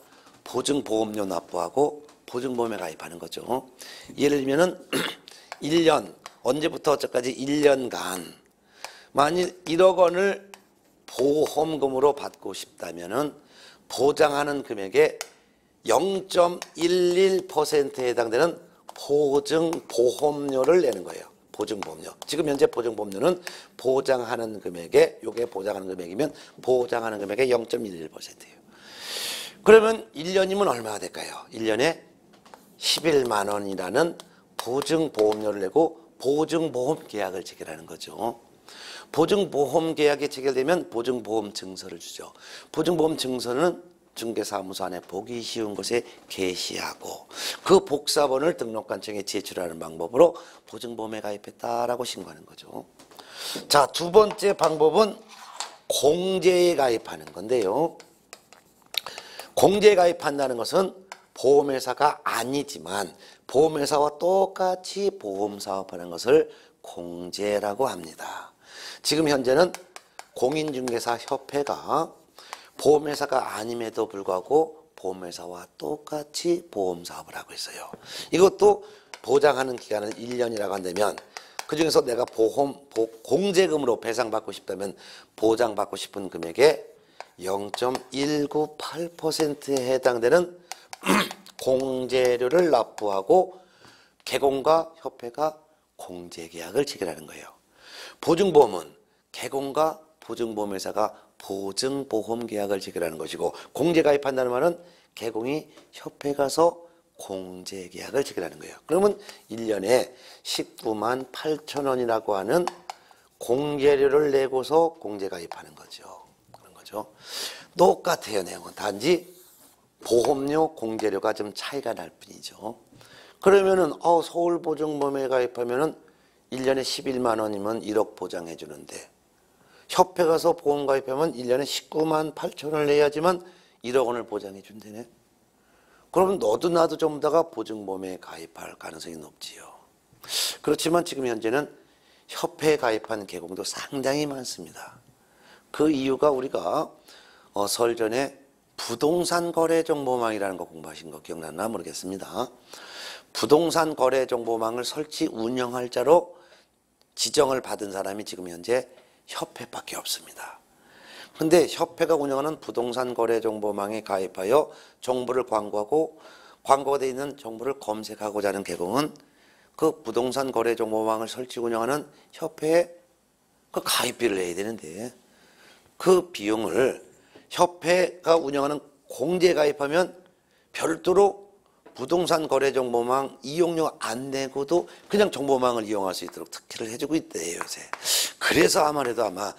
보증보험료 납부하고 보증보험에 가입하는 거죠. 예를 들면은 1년 언제부터 어쩌까지 1년간 만일 1억 원을 보험금으로 받고 싶다면은 보장하는 금액의 0.11%에 해당되는 보증 보험료를 내는 거예요. 보증보험료. 지금 현재 보증보험료는 보장하는 금액에 요게 보장하는 금액이면 보장하는 금액의 0.11%예요. 그러면 1년이면 얼마가 될까요? 1년에 11만 원이라는 보증보험료를 내고 보증보험 계약을 체결하는 거죠. 보증보험 계약이 체결되면 보증보험 증서를 주죠. 보증보험 증서는 중개사무소 안에 보기 쉬운 곳에 게시하고 그 복사본을 등록관청에 제출하는 방법으로 보증보험에 가입했다라고 신고하는 거죠. 자, 두 번째 방법은 공제에 가입하는 건데요. 공제에 가입한다는 것은 보험회사가 아니지만 보험회사와 똑같이 보험사업하는 것을 공제라고 합니다. 지금 현재는 공인중개사 협회가 보험회사가 아님에도 불구하고 보험회사와 똑같이 보험사업을 하고 있어요. 이것도 보장하는 기간을 1년이라고 한다면 그 중에서 내가 보험 공제금으로 배상받고 싶다면 보장받고 싶은 금액의 0.198%에 해당되는 공제료를 납부하고 개공과 협회가 공제계약을 체결하는 거예요. 보증보험은 개공과 보증보험회사가 보증보험 계약을 체결하는 것이고 공제 가입한다는 말은 개공이 협회 가서 공제 계약을 체결하는 거예요. 그러면 1년에 19만 8천 원이라고 하는 공제료를 내고서 공제 가입하는 거죠. 그런 거죠. 똑같아요, 내용은. 단지 보험료, 공제료가 좀 차이가 날 뿐이죠. 그러면은, 어, 서울 보증보험에 가입하면은 1년에 11만 원이면 1억 보장해 주는데 협회 가서 보험 가입하면 1년에 19만 8천 원을 내야지만 1억 원을 보장해 준다네. 그러면 너도 나도 좀 다가 보증보험에 가입할 가능성이 높지요. 그렇지만 지금 현재는 협회에 가입한 개공도 상당히 많습니다. 그 이유가 우리가 어, 설 전에 부동산 거래 정보망이라는 거 공부하신 거 기억났나 모르겠습니다. 부동산 거래 정보망을 설치 운영할 자로 지정을 받은 사람이 지금 현재 협회밖에 없습니다. 근데 협회가 운영하는 부동산 거래 정보망에 가입하여 정보를 광고하고 광고가 되어 있는 정보를 검색하고자 하는 개공은 그 부동산 거래 정보망을 설치 운영하는 협회에 그 가입비를 내야 되는데 그 비용을 협회가 운영하는 공제 가입하면 별도로 부동산 거래 정보망 이용료 안 내고도 그냥 정보망을 이용할 수 있도록 특혜를 해주고 있대요 요새. 그래서 아무래도 아마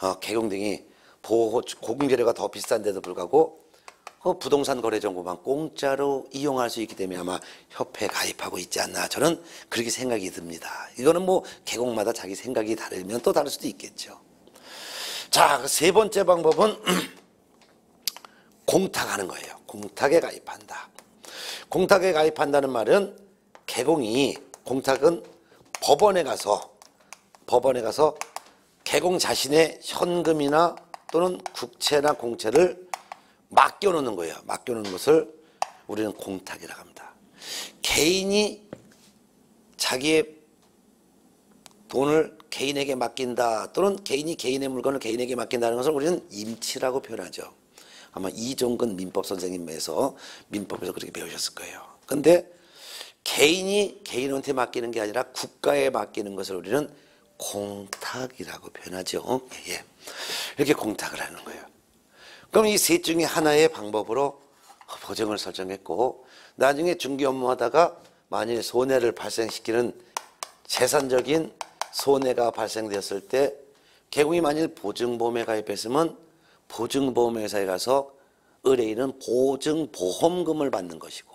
어, 개공 등이 보호 공제료가 더 비싼데도 불구하고 그 부동산 거래 정보망 공짜로 이용할 수 있기 때문에 아마 협회 가입하고 있지 않나 저는 그렇게 생각이 듭니다. 이거는 뭐 개공마다 자기 생각이 다르면 또 다를 수도 있겠죠. 자, 세 번째 방법은 공탁하는 거예요. 공탁에 가입한다. 공탁에 가입한다는 말은 개공이 공탁은 법원에 가서 법원에 가서 개공 자신의 현금이나 또는 국채나 공채를 맡겨놓는 거예요. 맡겨놓는 것을 우리는 공탁이라고 합니다. 개인이 자기의 돈을 개인에게 맡긴다 또는 개인이 개인의 물건을 개인에게 맡긴다는 것을 우리는 임치라고 표현하죠. 아마 이종근 민법 선생님에서 민법에서 그렇게 배우셨을 거예요. 근데 개인이 개인한테 맡기는 게 아니라 국가에 맡기는 것을 우리는 공탁이라고 표현하죠. 예. 이렇게 공탁을 하는 거예요. 그럼 이 셋 중에 하나의 방법으로 보증을 설정했고 나중에 중개 업무하다가 만일 손해를 발생시키는 재산적인 손해가 발생되었을 때 개공이 만일 보증보험에 가입했으면 보증보험회사에 가서 의뢰인은 보증보험금을 받는 것이고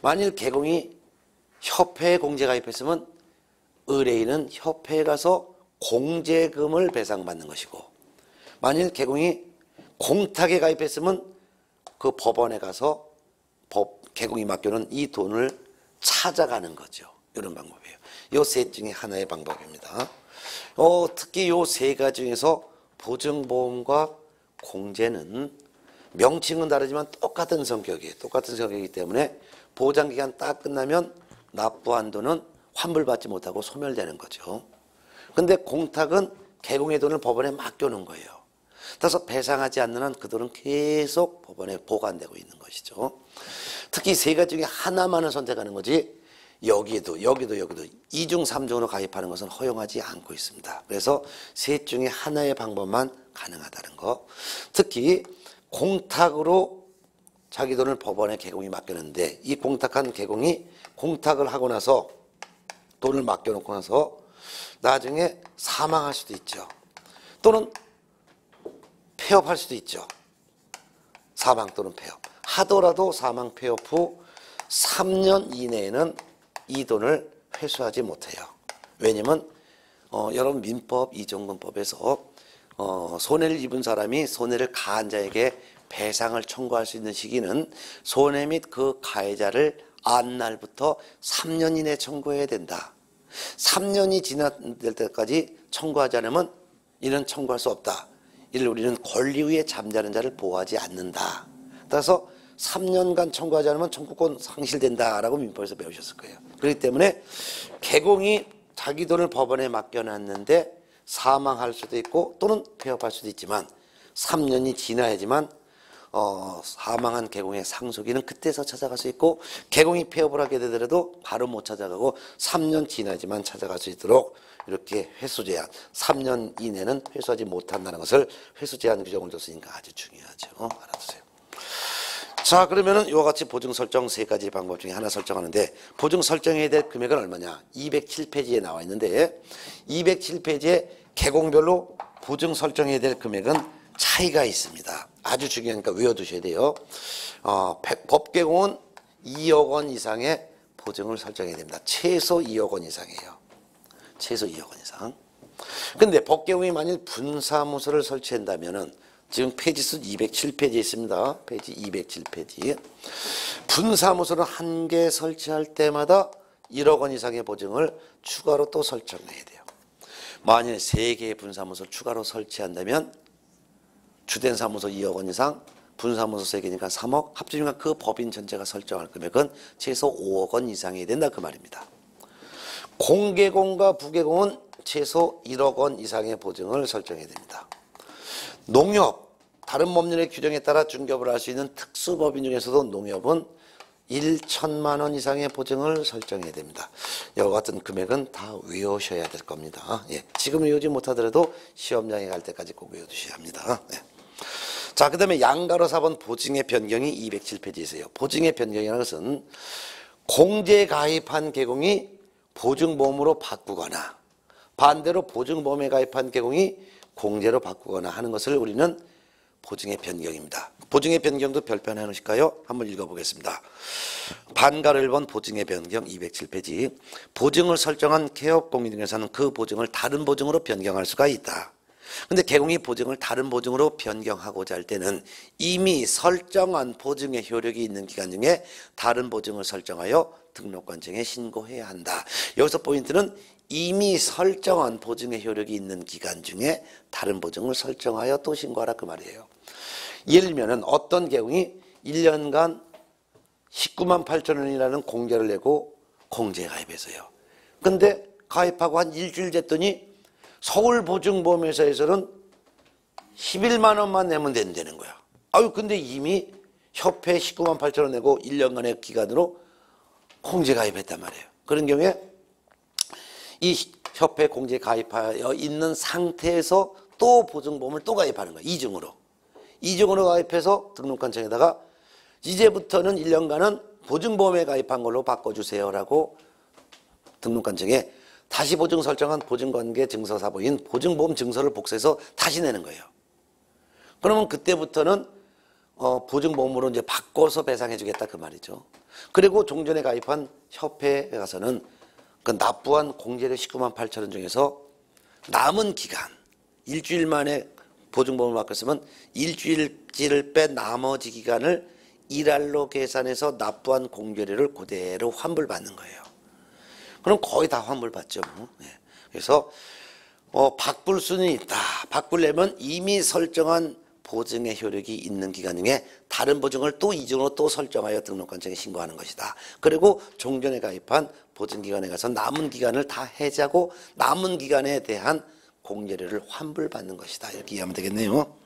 만일 개공이 협회에 공제 가입했으면 의뢰인은 협회에 가서 공제금을 배상받는 것이고 만일 개공이 공탁에 가입했으면 그 법원에 가서 법 개공이 맡겨놓은 이 돈을 찾아가는 거죠. 이런 방법이에요. 이셋 중에 하나의 방법입니다. 어, 특히 이세 가지 중에서 보증보험과 공제는 명칭은 다르지만 똑같은 성격이에요. 똑같은 성격이기 때문에 보장기간 딱 끝나면 납부 한도는 환불받지 못하고 소멸되는 거죠. 근데 공탁은 개공의 돈을 법원에 맡겨놓은 거예요. 따라서 배상하지 않는 한 그 돈은 계속 법원에 보관되고 있는 것이죠. 특히 세 가지 중에 하나만을 선택하는 거지 여기도 여기도 여기도 이중 삼중으로 가입하는 것은 허용하지 않고 있습니다. 그래서 셋 중에 하나의 방법만 가능하다는 거. 특히 공탁으로 자기 돈을 법원에 개공이 맡겼는데 이 공탁한 개공이 공탁을 하고 나서 돈을 맡겨놓고 나서 나중에 사망할 수도 있죠. 또는 폐업할 수도 있죠. 사망 또는 폐업. 하더라도 사망 폐업 후 3년 이내에는 이 돈을 회수하지 못해요. 왜냐면 어, 여러분 민법 이종근법에서 어, 손해를 입은 사람이 손해를 가한 자에게 배상을 청구할 수 있는 시기는 손해 및 그 가해자를 안 날부터 3년 이내 청구해야 된다. 3년이 지나될 때까지 청구하지 않으면 이는 청구할 수 없다. 이를 우리는 권리 위에 잠자는 자를 보호하지 않는다. 따라서 3년간 청구하지 않으면 청구권 상실된다라고 민법에서 배우셨을 거예요. 그렇기 때문에 개공이 자기 돈을 법원에 맡겨놨는데 사망할 수도 있고 또는 폐업할 수도 있지만 3년이 지나야지만 어, 사망한 개공의 상속인은 그때서 찾아갈 수 있고 개공이 폐업을 하게 되더라도 바로 못 찾아가고 3년 지나지만 찾아갈 수 있도록 이렇게 회수 제한 3년 이내는 회수하지 못한다는 것을 회수 제한 규정을 줬으니까 아주 중요하죠. 알아두세요. 자 그러면은 이와 같이 보증 설정 세 가지 방법 중에 하나 설정하는데 보증 설정해야 될 금액은 얼마냐? 207페이지에 나와 있는데 207페이지에 개공별로 보증 설정해야 될 금액은 차이가 있습니다. 아주 중요하니까 외워두셔야 돼요. 어, 법개공은 2억 원 이상의 보증을 설정해야 됩니다. 최소 2억 원 이상이에요. 최소 2억 원 이상. 근데 법개공이 만일 분사무소를 설치한다면은 지금 페이지 수 207페이지에 있습니다. 페이지 207페이지. 분사무소를 한 개 설치할 때마다 1억 원 이상의 보증을 추가로 또 설정해야 돼요. 만일 세 개의 분사무소를 추가로 설치한다면 주된 사무소 2억 원 이상, 분사무소 세 개니까 3억, 합치면 그 법인 전체가 설정할 금액은 최소 5억 원 이상이 된다 그 말입니다. 공개공과 부개공은 최소 1억 원 이상의 보증을 설정해야 됩니다. 농협, 다른 법률의 규정에 따라 중개업을 할 수 있는 특수법인 중에서도 농협은 1천만 원 이상의 보증을 설정해야 됩니다. 이와 같은 금액은 다 외우셔야 될 겁니다. 예, 지금 외우지 못하더라도 시험장에 갈 때까지 꼭 외워두셔야 합니다. 예. 자, 그 다음에 양가로 4번 보증의 변경이 207페이지에 있어요. 보증의 변경이라는 것은 공제 가입한 개공이 보증보험으로 바꾸거나 반대로 보증보험에 가입한 개공이 공제로 바꾸거나 하는 것을 우리는 보증의 변경입니다. 보증의 변경도 별표 하나 해놓으실까요? 한번 읽어보겠습니다. 반가를 1번 보증의 변경 207페이지 보증을 설정한 개업 공인 중에서는 그 보증을 다른 보증으로 변경할 수가 있다. 근데 개공이 보증을 다른 보증으로 변경하고자 할 때는 이미 설정한 보증의 효력이 있는 기간 중에 다른 보증을 설정하여 등록관청에 신고해야 한다. 여기서 포인트는 이미 설정한 보증의 효력이 있는 기간 중에 다른 보증을 설정하여 또 신고하라 그 말이에요. 예를 들면 어떤 개공이 1년간 19만 8천 원이라는 공제를 내고 공제 가입했어요. 근데 가입하고 한 일주일 됐더니 서울보증보험회사에서는 11만 원만 내면 된다는 거야. 아유 근데 이미 협회 19만 8천 원 내고 1년간의 기간으로 공제 가입했단 말이에요. 그런 경우에 이 협회 공제 가입하여 있는 상태에서 또 보증보험을 또 가입하는 거예요. 이중으로. 이중으로 가입해서 등록관청에다가 이제부터는 1년간은 보증보험에 가입한 걸로 바꿔주세요라고 등록관청에 다시 보증 설정한 보증관계 증서사보인 보증보험 증서를 복사해서 다시 내는 거예요. 그러면 그때부터는 어, 보증보험으로 이제 바꿔서 배상해 주겠다 그 말이죠. 그리고 종전에 가입한 협회에 가서는 그 납부한 공제료 19만 8천 원 중에서 남은 기간 일주일 만에 보증보험을 바꿨으면 일주일치를 뺀 나머지 기간을 일할로 계산해서 납부한 공제료를 그대로 환불받는 거예요. 그럼 거의 다 환불받죠. 뭐. 네. 그래서 어, 바꿀 수는 있다. 바꾸려면 이미 설정한 보증의 효력이 있는 기간 중에 다른 보증을 또 이중으로 또 설정하여 등록관청에 신고하는 것이다. 그리고 종전에 가입한 보증기관에 가서 남은 기간을 다 해지하고 남은 기간에 대한 공제료를 환불받는 것이다. 이렇게 이해하면 되겠네요.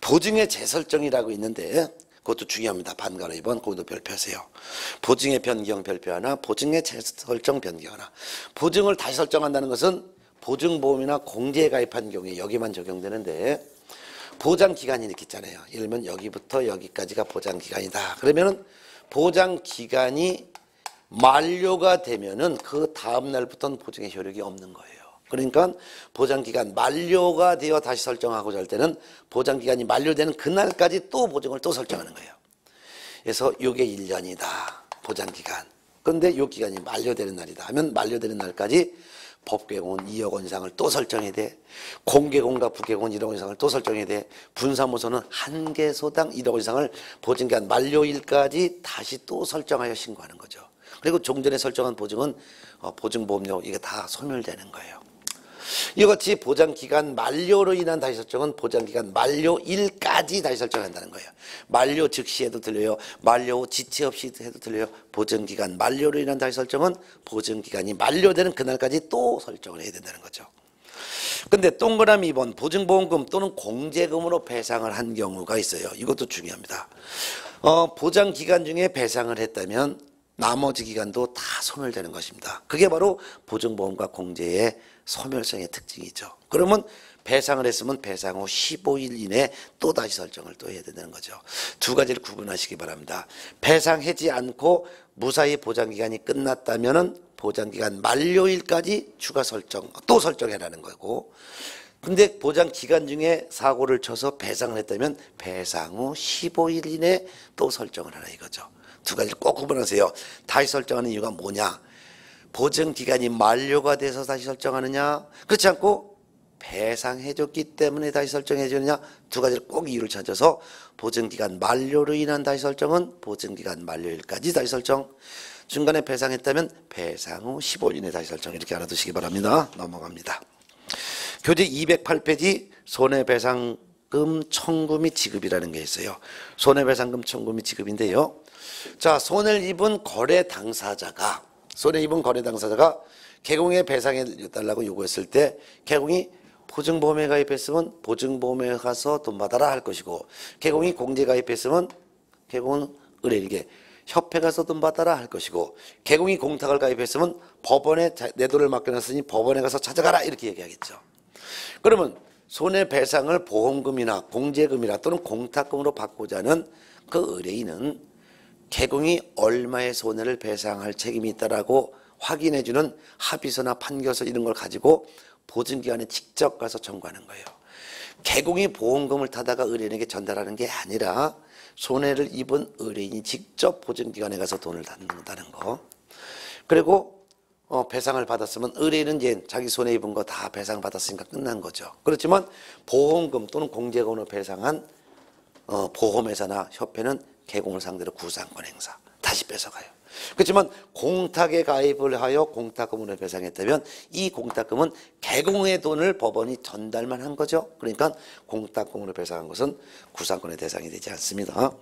보증의 재설정이라고 있는데 그것도 중요합니다. 반가로 2번 그것도 별표하세요. 보증의 변경 별표 하나, 보증의 재설정 변경 하나. 보증을 다시 설정한다는 것은 보증보험이나 공제에 가입한 경우에 여기만 적용되는데 보장 기간이 이렇게 있잖아요. 예를 들면 여기부터 여기까지가 보장 기간이다. 그러면은 보장 기간이 만료가 되면은 그 다음 날부터는 보증의 효력이 없는 거예요. 그러니까 보장기간 만료가 되어 다시 설정하고자 할 때는 보장기간이 만료되는 그날까지 또 보증을 또 설정하는 거예요. 그래서 이게 1년이다. 보장기간. 그런데 이 기간이 만료되는 날이다 하면 만료되는 날까지 법계공은 2억 원 이상을 또 설정해야 돼. 공개공과 부계공은 1억 원 이상을 또 설정해야 돼. 분사무소는 한 개소당 1억 원 이상을 보증기간 만료일까지 다시 또 설정하여 신고하는 거죠. 그리고 종전에 설정한 보증은 어, 보증보험료 이게 다 소멸되는 거예요. 이같이 보장기간 만료로 인한 다시 설정은 보장기간 만료일까지 다시 설정한다는 거예요. 만료 즉시 해도 들려요. 만료 후 지체 없이 해도 들려요. 보증기간 만료로 인한 다시 설정은 보증기간이 만료되는 그날까지 또 설정을 해야 된다는 거죠. 근데 동그라미 2번 보증보험금 또는 공제금으로 배상을 한 경우가 있어요. 이것도 중요합니다. 어, 보장 기간 중에 배상을 했다면 나머지 기간도 다 소멸되는 것입니다. 그게 바로 보증보험과 공제의 소멸성의 특징이죠. 그러면 배상을 했으면 배상 후 15일 이내 또 다시 설정을 또 해야 된다는 거죠. 두 가지를 구분하시기 바랍니다. 배상하지 않고 무사히 보장기간이 끝났다면은 보장기간 만료일까지 추가 설정 또 설정해라는 거고 근데 보장 기간 중에 사고를 쳐서 배상을 했다면 배상 후 15일 이내 또 설정을 하라 이거죠. 두 가지를 꼭 구분하세요. 다시 설정하는 이유가 뭐냐? 보증 기간이 만료가 돼서 다시 설정하느냐? 그렇지 않고 배상해줬기 때문에 다시 설정해주느냐? 두 가지를 꼭 이유를 찾아서 보증기간 만료로 인한 다시 설정은 보증기간 만료일까지 다시 설정. 중간에 배상했다면 배상 후 15일에 다시 설정. 이렇게 알아두시기 바랍니다. 넘어갑니다. 교재 208페이지 손해배상금 청구 및 지급이라는 게 있어요. 손해배상금 청구 및 지급인데요 자 손해를 입은 거래 당사자가 손해 입은 거래 당사자가 개공에 배상해 달라고 요구했을 때 개공이 보증보험에 가입했으면 보증보험에 가서 돈 받아라 할 것이고 개공이 공제 가입했으면 개공은 의뢰인에게 협회 가서 돈 받아라 할 것이고 개공이 공탁을 가입했으면 법원에 자- 내 돈을 맡겨놨으니 법원에 가서 찾아가라 이렇게 얘기하겠죠. 그러면 손해배상을 보험금이나 공제금이나 또는 공탁금으로 받고자 하는 그 의뢰인은 개공이 얼마의 손해를 배상할 책임이 있다라고 확인해 주는 합의서나 판결서 이런 걸 가지고 보증기관에 직접 가서 청구하는 거예요. 개공이 보험금을 타다가 의뢰인에게 전달하는 게 아니라 손해를 입은 의뢰인이 직접 보증기관에 가서 돈을 받는다는 거. 그리고 어, 배상을 받았으면 의뢰인은 이제 자기 손해 입은 거 다 배상 받았으니까 끝난 거죠. 그렇지만 보험금 또는 공제금으로 배상한 어, 보험회사나 협회는 개공을 상대로 구상권 행사 다시 뺏어가요. 그렇지만 공탁에 가입을 하여 공탁금으로 배상했다면 이 공탁금은 개공의 돈을 법원이 전달만 한 거죠. 그러니까 공탁금으로 배상한 것은 구상권의 대상이 되지 않습니다.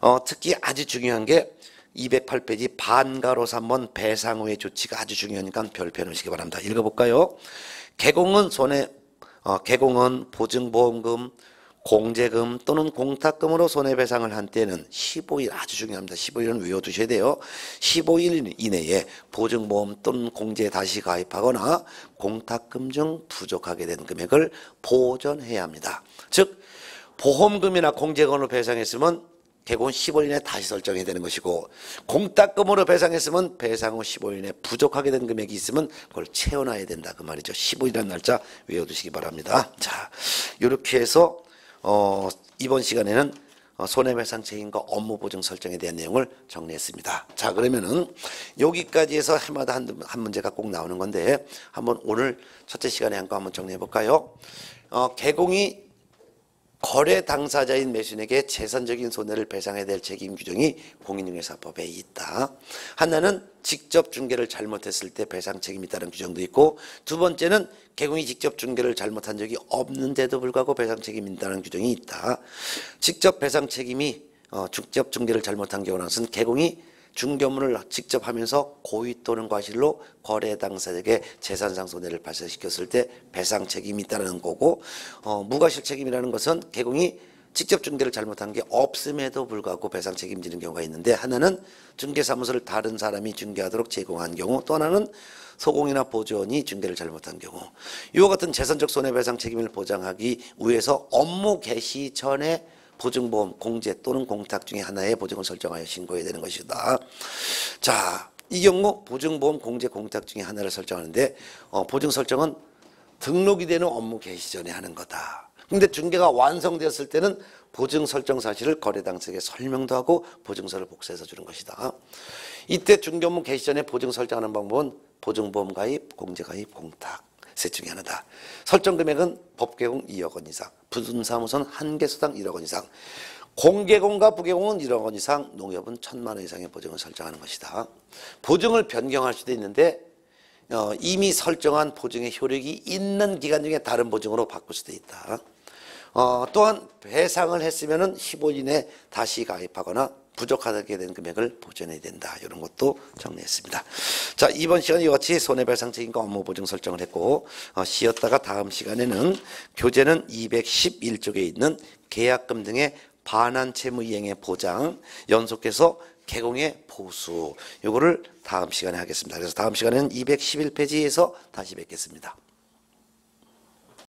어, 특히 아주 중요한 게 208페이지 반가로 3번 배상 후의 조치가 아주 중요하니까 별표 놓으시기 바랍니다. 읽어볼까요? 개공은 손해 어, 개공은 보증보험금, 공제금 또는 공탁금으로 손해배상을 한 때는 15일 아주 중요합니다. 15일은 외워두셔야 돼요. 15일 이내에 보증보험 또는 공제에 다시 가입하거나 공탁금 중 부족하게 된 금액을 보전해야 합니다. 즉 보험금이나 공제금으로 배상했으면 개공 15일 이내 다시 설정해야 되는 것이고 공탁금으로 배상했으면 배상 후 15일 이내 부족하게 된 금액이 있으면 그걸 채워놔야 된다 그 말이죠. 15일이라는 날짜 외워두시기 바랍니다. 자 이렇게 해서 어, 이번 시간에는 어, 손해배상 책임과 업무 보증 설정에 대한 내용을 정리했습니다. 자 그러면은 여기까지 해서 해마다 한, 한 문제가 꼭 나오는 건데 한번 오늘 첫째 시간에 한 거 한번 정리해 볼까요? 어, 개공이 거래 당사자인 매수인에게 재산적인 손해를 배상해야 될 책임 규정이 공인중개사법에 있다. 하나는 직접 중개를 잘못했을 때 배상 책임이 있다는 규정도 있고 두 번째는 개공이 직접 중개를 잘못한 적이 없는데도 불구하고 배상 책임이 있다는 규정이 있다. 직접 배상 책임이 어, 직접 중개를 잘못한 경우는 개공이 중개업무를 직접 하면서 고의 또는 과실로 거래 당사자에게 재산상 손해를 발생시켰을 때 배상 책임이 있다는 거고 어, 무과실 책임이라는 것은 개공이 직접 중개를 잘못한 게 없음에도 불구하고 배상 책임지는 경우가 있는데 하나는 중개사무소를 다른 사람이 중개하도록 제공한 경우 또 하나는 소공이나 보조원이 중개를 잘못한 경우. 이와 같은 재산적 손해배상 책임을 보장하기 위해서 업무 개시 전에 보증보험 공제 또는 공탁 중에 하나의 보증을 설정하여 신고해야 되는 것이다. 자, 이 경우 보증보험 공제 공탁 중에 하나를 설정하는데 어, 보증 설정은 등록이 되는 업무 개시 전에 하는 거다. 근데 중개가 완성되었을 때는 보증 설정 사실을 거래 당사에게 설명도 하고 보증서를 복사해서 주는 것이다. 이때 중개 업무 개시 전에 보증 설정하는 방법은 보증보험 가입, 공제 가입, 공탁. 셋 중에 하나다. 설정 금액은 법개공 2억 원 이상, 부둔사무소는 한 개수당 1억 원 이상, 공개공과 부개공은 1억 원 이상, 농협은 천만 원 이상의 보증을 설정하는 것이다. 보증을 변경할 수도 있는데 어, 이미 설정한 보증의 효력이 있는 기간 중에 다른 보증으로 바꿀 수도 있다. 어, 또한 배상을 했으면은 15일 이내 다시 가입하거나 부족하게 된 금액을 보전해야 된다. 이런 것도 정리했습니다. 자, 이번 시간 이와 같이 손해배상 책임과 업무 보증 설정을 했고 어, 쉬었다가 다음 시간에는 교재는 211쪽에 있는 계약금 등의 반환 채무 이행의 보장 연속해서 개공의 보수 요거를 다음 시간에 하겠습니다. 그래서 다음 시간에는 211페이지에서 다시 뵙겠습니다.